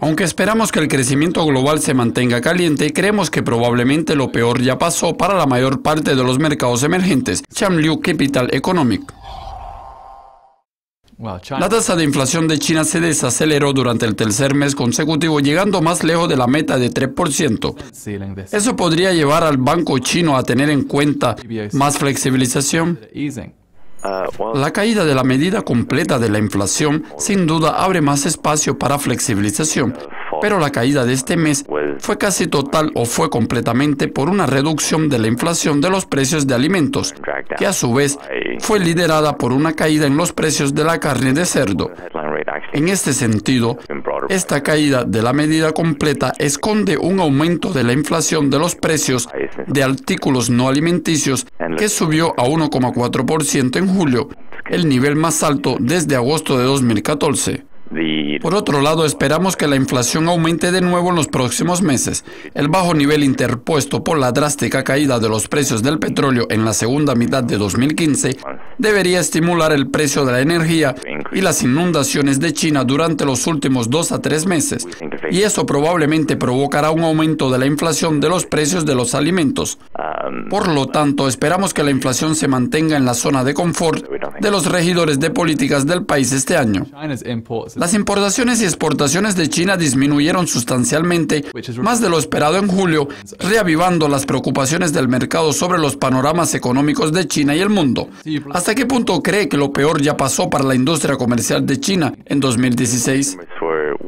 Aunque esperamos que el crecimiento global se mantenga caliente, creemos que probablemente lo peor ya pasó para la mayor parte de los mercados emergentes. Cham Liu Capital Economic. La tasa de inflación de China se desaceleró durante el tercer mes consecutivo, llegando más lejos de la meta de 3%. Eso podría llevar al banco chino a tener en cuenta más flexibilización. La caída de la medida completa de la inflación sin duda abre más espacio para flexibilización, pero la caída de este mes fue casi total o fue completamente por una reducción de la inflación de los precios de alimentos, que a su vez fue liderada por una caída en los precios de la carne de cerdo. En este sentido, esta caída de la medida completa esconde un aumento de la inflación de los precios de artículos no alimenticios que subió a 1,4% en julio, el nivel más alto desde agosto de 2014. Por otro lado, esperamos que la inflación aumente de nuevo en los próximos meses. El bajo nivel interpuesto por la drástica caída de los precios del petróleo en la segunda mitad de 2015 debería estimular el precio de la energía y las inundaciones de China durante los últimos dos a tres meses. Y eso probablemente provocará un aumento de la inflación de los precios de los alimentos. Por lo tanto, esperamos que la inflación se mantenga en la zona de confort de los regidores de políticas del país este año. Las importaciones y exportaciones de China disminuyeron sustancialmente, más de lo esperado en julio, reavivando las preocupaciones del mercado sobre los panoramas económicos de China y el mundo. ¿Hasta qué punto cree que lo peor ya pasó para la industria comercial de China en 2016?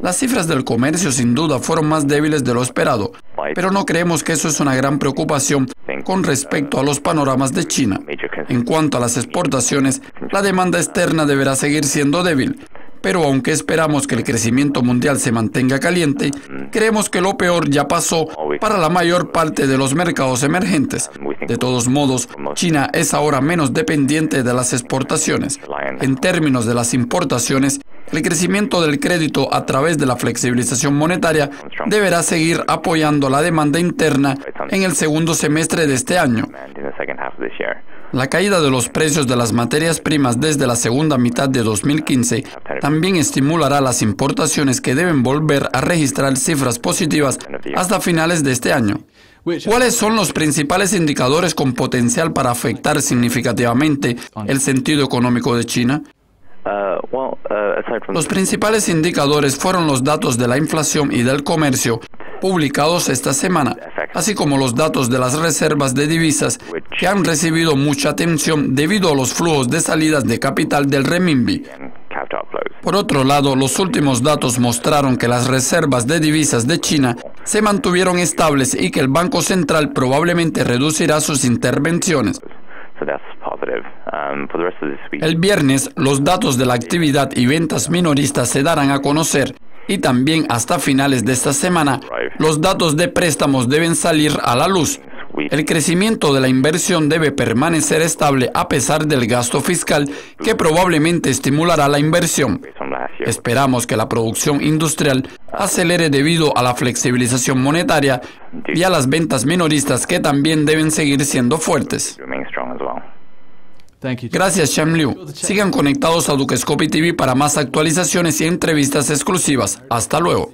Las cifras del comercio sin duda fueron más débiles de lo esperado, pero no creemos que eso es una gran preocupación con respecto a los panoramas de China. En cuanto a las exportaciones, la demanda externa deberá seguir siendo débil, pero aunque esperamos que el crecimiento mundial se mantenga caliente, creemos que lo peor ya pasó para la mayor parte de los mercados emergentes. De todos modos, China es ahora menos dependiente de las exportaciones. En términos de las importaciones, el crecimiento del crédito a través de la flexibilización monetaria deberá seguir apoyando la demanda interna en el segundo semestre de este año. La caída de los precios de las materias primas desde la segunda mitad de 2015 también estimulará las importaciones que deben volver a registrar cifras positivas hasta finales de este año. ¿Cuáles son los principales indicadores con potencial para afectar significativamente el sentido económico de China? Los principales indicadores fueron los datos de la inflación y del comercio publicados esta semana, así como los datos de las reservas de divisas que han recibido mucha atención debido a los flujos de salidas de capital del renminbi. Por otro lado, los últimos datos mostraron que las reservas de divisas de China se mantuvieron estables y que el Banco Central probablemente reducirá sus intervenciones. El viernes, los datos de la actividad y ventas minoristas se darán a conocer y también hasta finales de esta semana, los datos de préstamos deben salir a la luz. El crecimiento de la inversión debe permanecer estable a pesar del gasto fiscal que probablemente estimulará la inversión. Esperamos que la producción industrial acelere debido a la flexibilización monetaria y a las ventas minoristas que también deben seguir siendo fuertes. Gracias, Sham Liu. Sigan conectados a Duquescopy TV para más actualizaciones y entrevistas exclusivas. Hasta luego.